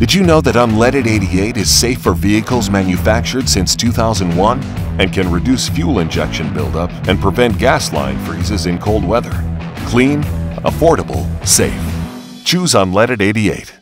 Did you know that Unleaded 88 is safe for vehicles manufactured since 2001 and can reduce fuel injection buildup and prevent gas line freezes in cold weather? Clean, affordable, safe. Choose Unleaded 88.